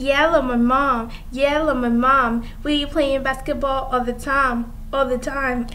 Yell at my mom. Yell at my mom. We playing basketball all the time, all the time.